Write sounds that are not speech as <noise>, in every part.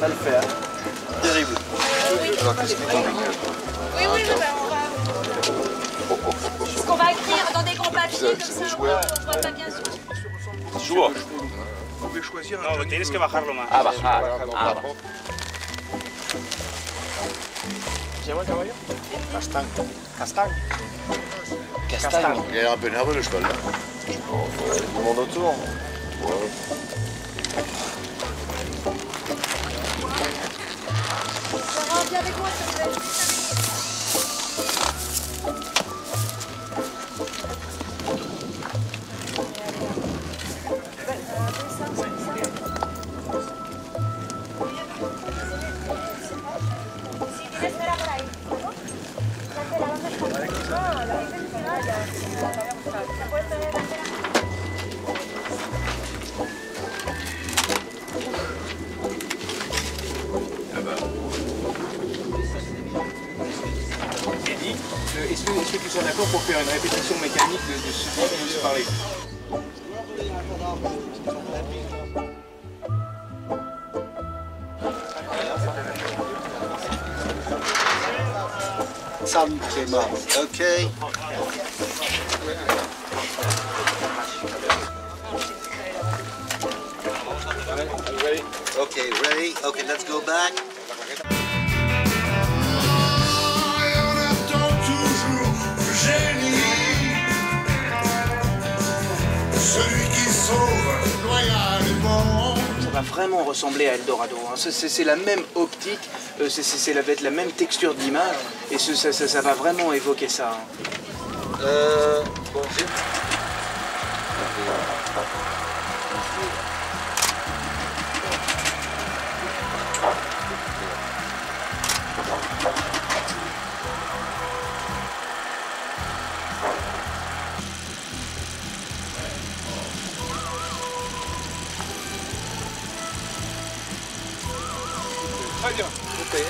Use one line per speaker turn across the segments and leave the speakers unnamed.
Ça le fait. hein. Terrible.
alors qu'est-ce compliqué
Oui, oui, mais on va. Parce qu'on va écrire dans des grands papiers comme ça, on voit pas bien sûr.
Vous pouvez choisir un
No,
animal.
tienes que bajarlo más.
Ah, bajar. Ah,
¿Se llama el caballo? Castagne.
Il a l'air un peu nerveux le cheval là.
Le monde autour.
Sarah,
serais d'accord pour faire une répétition mécanique de, de ce dont on se parlait
Sam came up. Okay. Okay, ready? Okay, let's go back.
Vraiment ressembler à Eldorado. hein. C'est- la même optique, euh, c'est- c'est c'est la, même texture d'image, et ce- ça, ça- ça va vraiment évoquer ça. hein.
Euh, bon,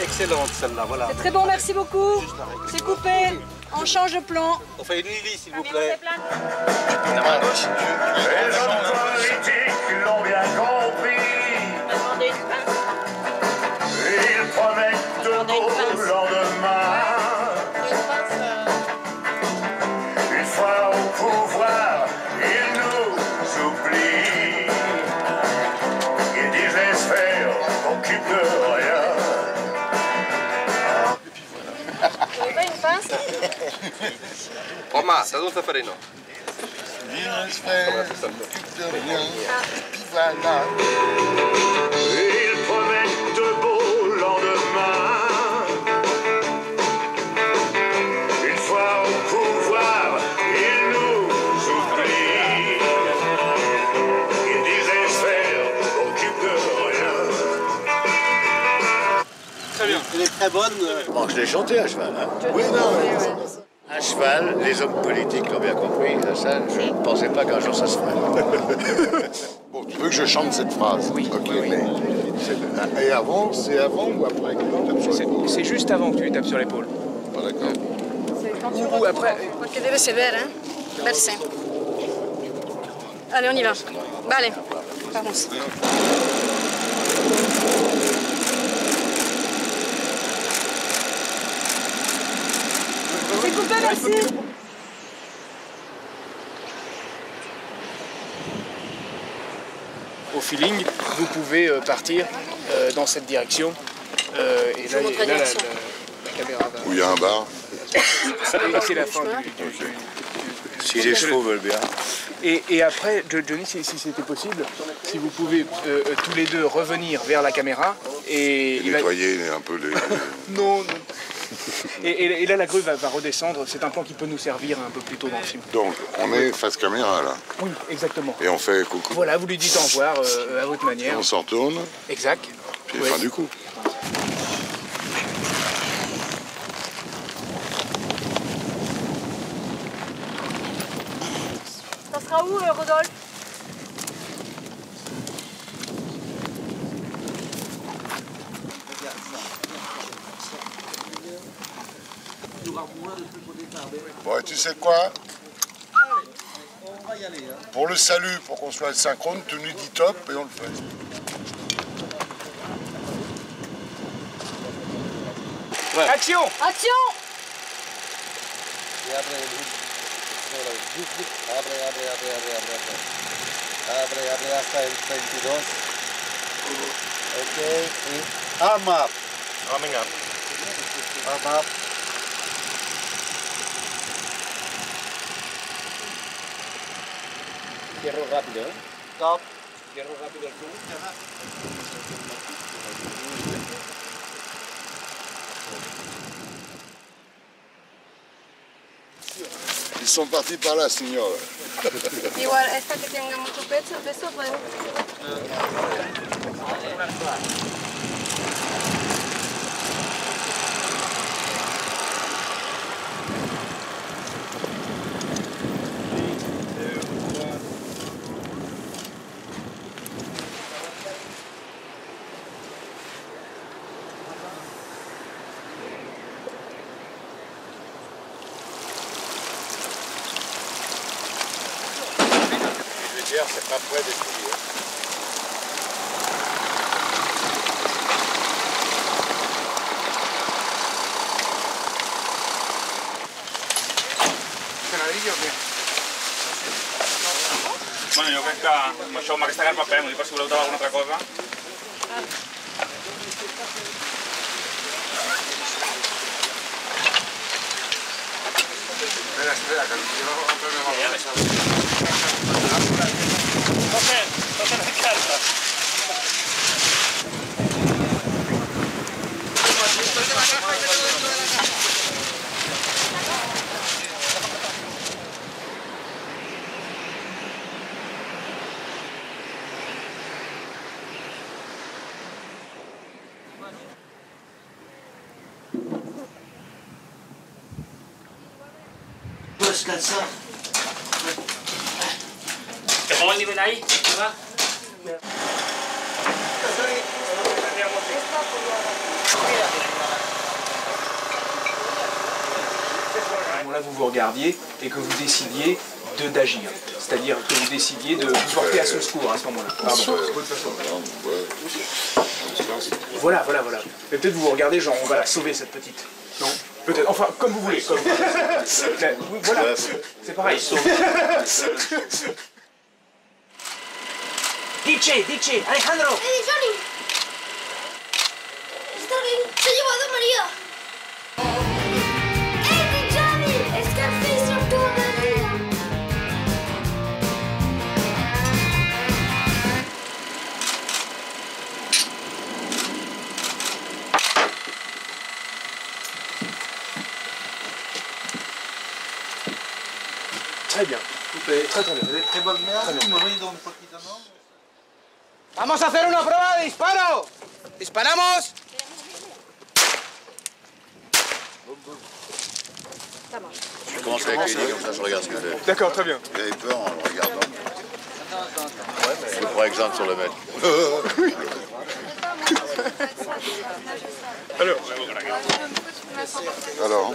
Excellente celle-là, voilà.
C'est très bon, merci beaucoup. C'est coupé. On change de plan.
On fait une Lily s'il vous
Caméra,
plaît.
c'est plein.
Les hommes politiques l'ont bien compris.
Pas une pince
Roma, ça doit faire no. Très bonne.
Bon, je l'ai chanté à cheval. Hein. Oui, non. À cheval, les hommes politiques l'ont bien compris. Ça, je ne pensais pas qu'un jour ça se ferait. <laughs> bon, tu veux que je chante cette phrase
Oui,
Ok,
oui, oui.
mais c'est- Et avant, c'est avant ou après que tu tapes sur
C'est-
l'épaule
C'est juste avant que tu lui tapes sur l'épaule.
Ah, D'accord.
Ou après.
Porque debe ser ver, hein. Allez, on y va. Vale. Vamos. Coupé, merci.
Au feeling, vous pouvez euh, partir euh, dans cette direction. Euh, et là,
montre la
là, la,
direction.
la- la caméra va.
Où il y a un bar.
Et c'est la fin du, du- du-
Si les chevaux veulent bien.
Et, et après, Jo- Johnny, si, si c'était possible, si vous pouvez euh, tous les deux revenir vers la caméra et
Et
va-
nettoyer un peu les. <laughs>
Non, non. Et, et- et là, la grue va, va redescendre. C'est un plan qui peut nous servir un peu plus tôt dans le film.
Donc, on est face caméra là.
Oui, exactement.
Et on fait coucou.
Voilà, vous lui dites au revoir euh, à votre manière.
On s'en retourne,
Exact.
puis fin du coup.
Ça sera où, euh, Rodolphe?
Bon, et tu sais quoi? Pour le salut, pour qu'on soit synchrone, tu nous dis top et on le fait.
Action
Action
Abre, abre, abre, abre, abre, abre. Abre, abre hasta el 22. Ok, y arm up.
Arming up.
Arm up.
Cierro rápido, ¿eh?
Stop.
Cierro rápido el zoom.
Ils sont partis par là, signor.
Igual, esta que tenga mucho peso, peso podemos...
Dire, c'est pas près d'être plié.
Bueno, jo crec que amb això, amb aquesta carpa fem, ho dic per si voleu trobar alguna altra cosa.
Espera, espera, que yo no
¿Te pongo el nivel ahí? ¿verdad?
À ce moment-là, vous vous regardiez et que vous décidiez de d'agir. C'est-à-dire que vous décidiez de vous porter à son secours à ce moment-là. Pardon, c'est votre façon. Voilà, voilà, voilà. Mais peut-être vous vous regardez genre on va la sauver cette petite. Peut-être, enfin comme vous voulez. Comme... <laughs> Mais, oui, voilà, c'est pareil. <laughs> DJ, DJ, Alejandro
¡Ey, Johnny! Está bien, se ha llevado a María.
Très bien. Très très bien. Vous êtes-
¿Te volverás un ruido un poquito, no?
Vamos a hacer una prueba de disparo. Disparamos.
Je commence avec lui, comme ça je regarde ce qu'il fait.
D'accord, très bien.
Il avait peur en le regardant. Je prends exemple sur le mec.
Alors,
Alors,
alors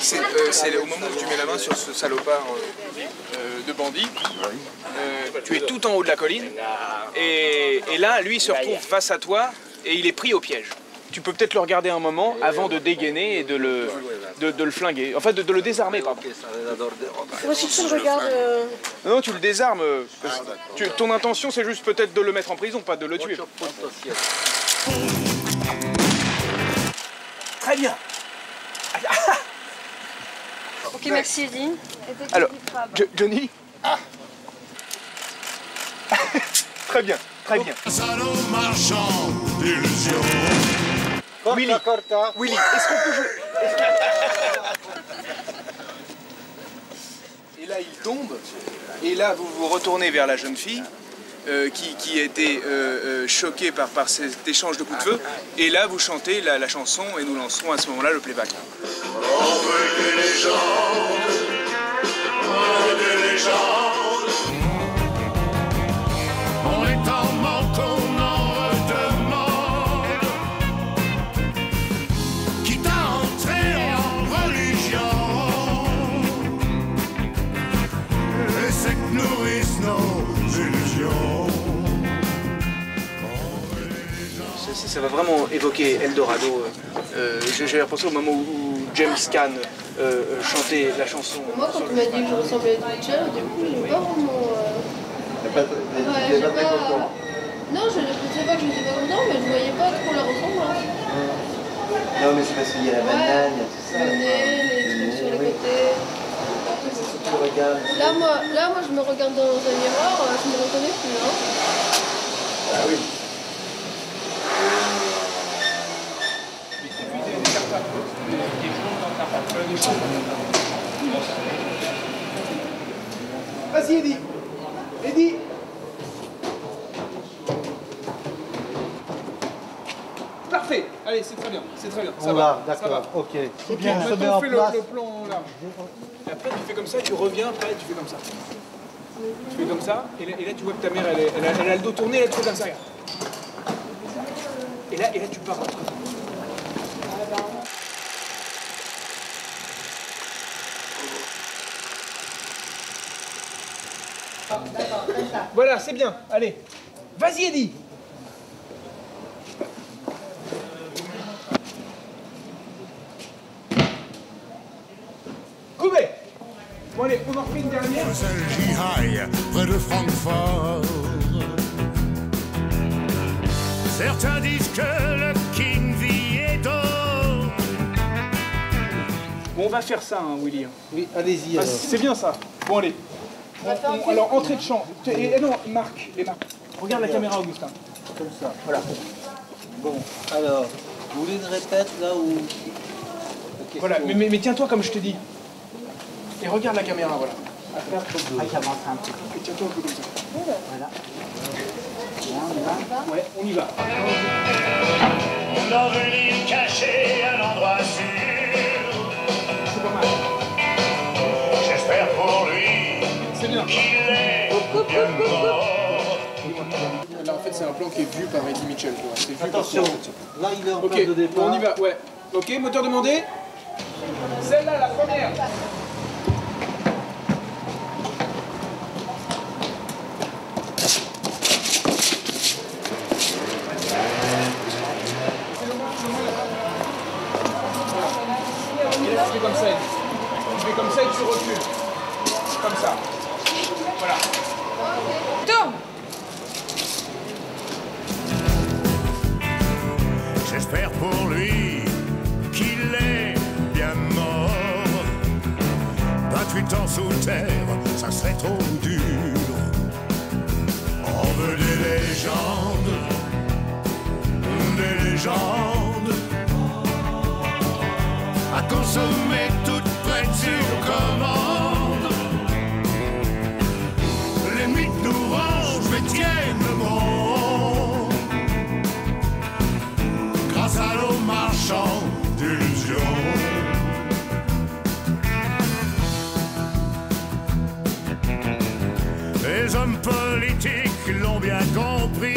c'est euh, c'est au moment où tu mets la main sur ce salopard euh, euh, de bandit. euh, tu es tout en haut de la colline. Et, et là, lui, il se retrouve face à toi et il est pris au piège. Tu peux peut-être le regarder un moment avant de dégainer et de le, de, de le flinguer. Enfin, de, de le désarmer, pardon.
Moi aussi, je regarde. euh,
Non, tu le désarmes. tu- ton intention, c'est juste peut-être de le mettre en prison, pas de le tuer. Très bien.
Ok, merci, Eddie.
Alors, Jo- Johnny <laughs> Très bien, très bien.
Marchand d'illusions.
Willy, Willy, est-ce qu'on peut jouer? Que- Et là, il tombe, et là, vous vous retournez vers la jeune fille. Euh, qui, a été euh, euh, choquée par, par cet échange de coups de feu. Et là, vous chantez la, la chanson et nous lancerons à ce moment-là le playback.
On veut des légendes, on veut des légendes.
Ça, ça- ça va vraiment évoquer Eldorado. Euh, j'ai j'ai repensé au moment où, James Caan euh, euh, chantait la chanson.
Moi, quand tu m'as dit que je ressemblais à Mitchell, au début, j'ai pas vraiment. euh, ouais,
pas.
Non, je ne sais pas que je n'étais pas content, mais je voyais pas trop la ressemblance.
Non, mais c'est parce qu'il y a la banane, il y a tout ça.
Le nez, les trucs sur les
oui.
côtés. Là moi, là, moi, je me regarde dans un miroir, euh, je me reconnais plus. Hein.
Ah oui.
Vas-y, Eddie Eddie Parfait Allez, c'est très bien. Ça
On
va,
d'accord, ok.
Ok,
bien,
maintenant on fait le, plan large. Et après tu fais comme ça, tu reviens, après tu fais comme ça. Tu fais comme ça, et là, et là, tu vois que ta mère elle, est- elle a, elle a le dos tourné, elle est trop comme ça. regarde. Et là, et là tu pars. Voilà, c'est bien, allez. Vas-y Eddie Une dernière.
High, près de Francfort. Certains disent que le King
Bon, on va faire ça, hein, Willy.
Oui, allez-y.
Ah, c'est bien ça. Bon, allez.
On
On- alors, entrée de chant. Et, et non, Marc, les marques. Regarde la caméra, Augustin.
Comme ça.
Voilà.
Bon, alors, vous voulez une répète là question
Voilà, mais, mais- mais tiens-toi comme je te dis. Et regarde la caméra, voilà.
Ah, un peu.
Et tiens-toi un peu comme ça.
Voilà. Là, on va.
Ouais, on y va.
Dans une île cachée, un endroit sûr.
C'est pas mal.
J'espère pour lui
C'est bien.
qu'il est bien mort.
Là, en fait, c'est un plan qui est vu par Eddie Mitchell. tu vois. C'est vu par
Attention,
toi, en fait.
là il est en
Ok,
place de départ.
on y va, ouais. Ok, moteur demandé. Celle-là, la première.
Ans sous terre, ça serait trop dur. On veut des légendes, des légendes. À consommer toutes prêtes sur commande. Les hommes politiques l'ont bien compris.